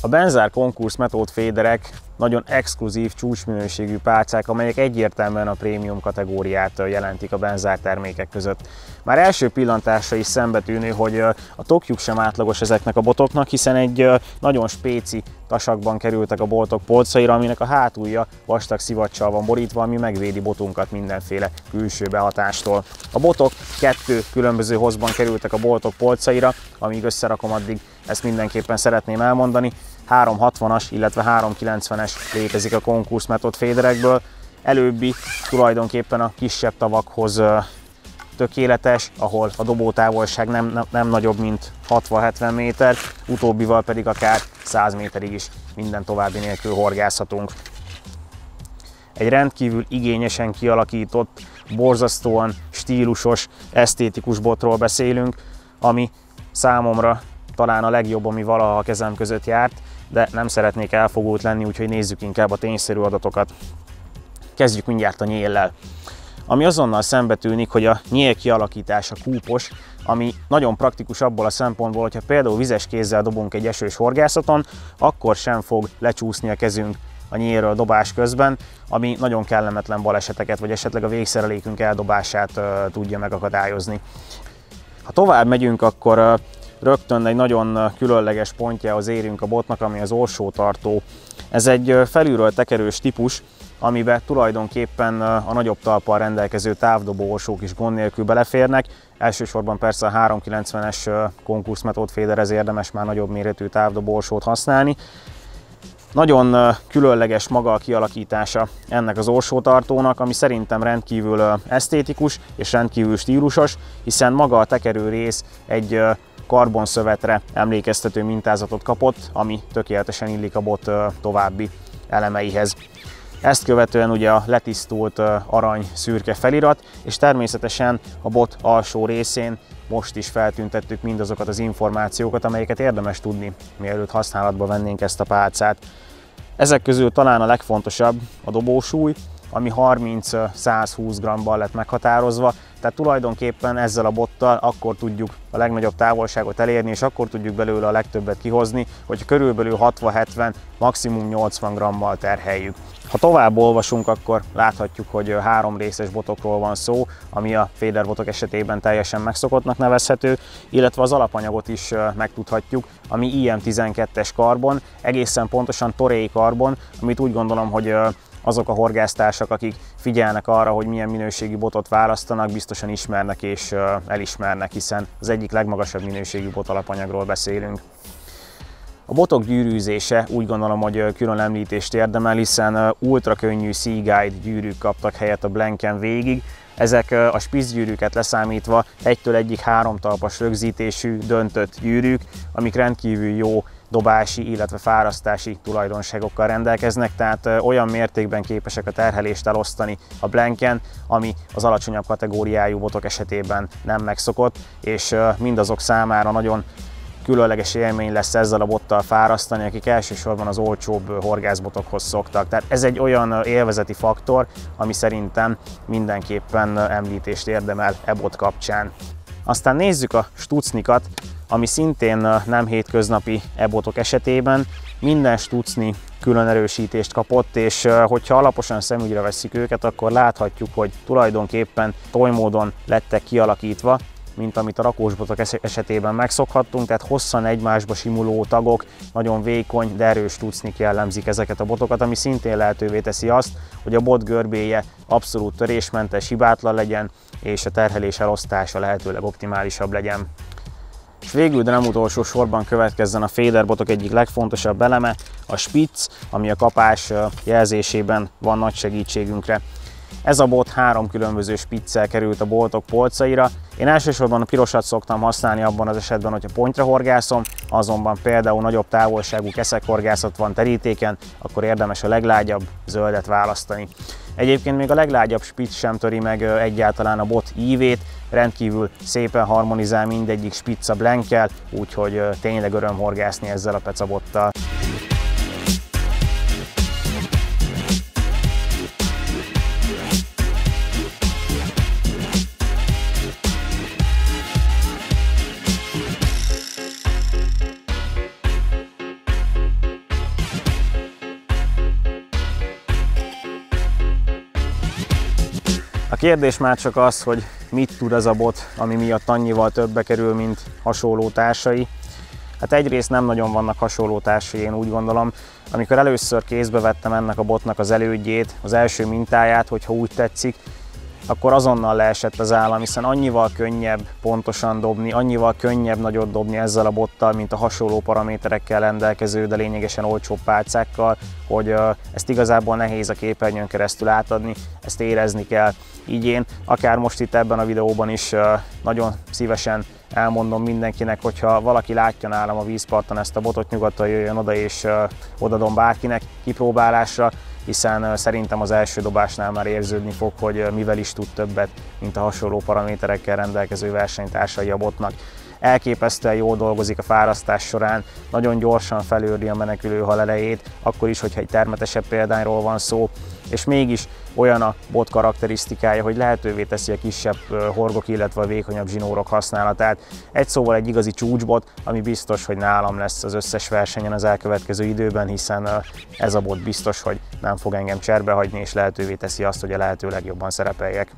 A Benzár konkursz metód féderek nagyon exkluzív, csúcsminőségű pálcák, amelyek egyértelműen a prémium kategóriát jelentik a benzár termékek között. Már első pillantásra is szembetűnő, hogy a tokjuk sem átlagos ezeknek a botoknak, hiszen egy nagyon spéci tasakban kerültek a boltok polcaira, aminek a hátulja vastag szivacsal van borítva, ami megvédi botunkat mindenféle külső behatástól. A botok kettő különböző hozban kerültek a boltok polcaira, amíg összerakom addig ezt mindenképpen szeretném elmondani. 360-as, illetve 390-es létezik a konkursz metód féderekből. Előbbi tulajdonképpen a kisebb tavakhoz tökéletes, ahol a dobótávolság nem, nem, nem nagyobb, mint 60-70 méter, utóbbival pedig akár 100 méterig is minden további nélkül horgászhatunk. Egy rendkívül igényesen kialakított, borzasztóan stílusos, esztétikus botról beszélünk, ami számomra talán a legjobb, ami valaha a kezem között járt, de nem szeretnék elfogult lenni, úgyhogy nézzük inkább a tényszerű adatokat. Kezdjük mindjárt a nyéllel. Ami azonnal szembe tűnik, hogy a nyél kialakítása kúpos, ami nagyon praktikus abból a szempontból, hogyha például vizes kézzel dobunk egy esős horgászaton, akkor sem fog lecsúszni a kezünk a nyílről dobás közben, ami nagyon kellemetlen baleseteket, vagy esetleg a végszerelékünk eldobását tudja megakadályozni. Ha tovább megyünk, akkor rögtön egy nagyon különleges pontjához érünk a botnak, ami az orsótartó. Ez egy felülről tekerős típus, amiben tulajdonképpen a nagyobb talpal rendelkező távdobó orsók is gond nélkül beleférnek. Elsősorban persze a 390-es konkurzmetód féderez érdemes már nagyobb méretű távdobó orsót használni. Nagyon különleges maga a kialakítása ennek az orsótartónak, ami szerintem rendkívül esztétikus és rendkívül stílusos, hiszen maga a tekerő rész egy karbonszövetre emlékeztető mintázatot kapott, ami tökéletesen illik a bot további elemeihez. Ezt követően ugye a letisztult arany szürke felirat, és természetesen a bot alsó részén most is feltüntettük mindazokat az információkat, amelyeket érdemes tudni, mielőtt használatba vennénk ezt a pálcát. Ezek közül talán a legfontosabb a dobósúly, ami 30-120 g-ban lett meghatározva, tehát tulajdonképpen ezzel a bottal akkor tudjuk a legnagyobb távolságot elérni, és akkor tudjuk belőle a legtöbbet kihozni, hogy körülbelül 60-70, maximum 80 g-mal terheljük. Ha tovább olvasunk, akkor láthatjuk, hogy három részes botokról van szó, ami a féderbotok esetében teljesen megszokottnak nevezhető, illetve az alapanyagot is megtudhatjuk, ami IM12-es karbon, egészen pontosan toréi karbon, amit úgy gondolom, hogy azok a horgásztársak, akik figyelnek arra, hogy milyen minőségű botot választanak, biztosan ismernek és elismernek, hiszen az egyik legmagasabb minőségű botalapanyagról beszélünk. A botok gyűrűzése úgy gondolom, hogy külön említést érdemel, hiszen ultra könnyű Sea Guide gyűrűk kaptak helyet a Blanken végig. Ezek a spitzgyűrűket leszámítva egytől egyik három talpas rögzítésű, döntött gyűrűk, amik rendkívül jó dobási, illetve fárasztási tulajdonságokkal rendelkeznek, tehát olyan mértékben képesek a terhelést elosztani a blanken, ami az alacsonyabb kategóriájú botok esetében nem megszokott, és mindazok számára nagyon különleges élmény lesz ezzel a bottal fárasztani, akik elsősorban az olcsóbb horgászbotokhoz szoktak. Tehát ez egy olyan élvezeti faktor, ami szerintem mindenképpen említést érdemel e bot kapcsán. Aztán nézzük a stucnikat, ami szintén nem hétköznapi ebotok esetében. Minden stucni külön erősítést kapott, és hogyha alaposan szemügyre veszik őket, akkor láthatjuk, hogy tulajdonképpen tojmódon lettek kialakítva, mint amit a rakósbotok esetében megszokhattunk, tehát hosszan egymásba simuló tagok, nagyon vékony, de erős tucnik jellemzik ezeket a botokat, ami szintén lehetővé teszi azt, hogy a bot görbéje abszolút törésmentes, hibátlan legyen, és a terhelés elosztása lehetőleg optimálisabb legyen. És végül, de nem utolsó sorban következzen a féderbotok egyik legfontosabb eleme, a spitz, ami a kapás jelzésében van nagy segítségünkre. Ez a bot három különböző spiccel került a boltok polcaira. Én elsősorban a pirosat szoktam használni abban az esetben, hogyha pontra horgászom, azonban például nagyobb távolságú keszekhorgászat van terítéken, akkor érdemes a leglágyabb zöldet választani. Egyébként még a leglágyabb spitz sem töri meg egyáltalán a bot ívét, rendkívül szépen harmonizál mindegyik spitz a blankkel, úgyhogy tényleg öröm horgászni ezzel a pecabottal. Kérdés már csak az, hogy mit tud az a bot, ami miatt annyival többbe kerül, mint hasonló társai. Hát egyrészt nem nagyon vannak hasonló társai, én úgy gondolom. Amikor először kézbe vettem ennek a botnak az elődjét, az első mintáját, hogyha úgy tetszik, akkor azonnal leesett az állam, hiszen annyival könnyebb pontosan dobni, annyival könnyebb nagyot dobni ezzel a bottal, mint a hasonló paraméterekkel rendelkező, de lényegesen olcsóbb pálcákkal, hogy ezt igazából nehéz a képernyőn keresztül átadni, ezt érezni kell. Így én akár most itt ebben a videóban is nagyon szívesen elmondom mindenkinek, hogyha valaki látja nálam a vízparton ezt a botot, nyugodtan jöjjön oda és odadom bárkinek kipróbálásra, hiszen szerintem az első dobásnál már érződni fog, hogy mivel is tud többet, mint a hasonló paraméterekkel rendelkező versenytársai a botnak elképesztően jól dolgozik a fárasztás során, nagyon gyorsan felőri a menekülő hal elejét, akkor is, hogyha egy termetesebb példányról van szó, és mégis olyan a bot karakterisztikája, hogy lehetővé teszi a kisebb horgok, illetve a vékonyabb zsinórok használatát. Egy szóval egy igazi csúcsbot, ami biztos, hogy nálam lesz az összes versenyen az elkövetkező időben, hiszen ez a bot biztos, hogy nem fog engem cserbe hagyni, és lehetővé teszi azt, hogy a lehető legjobban szerepeljek.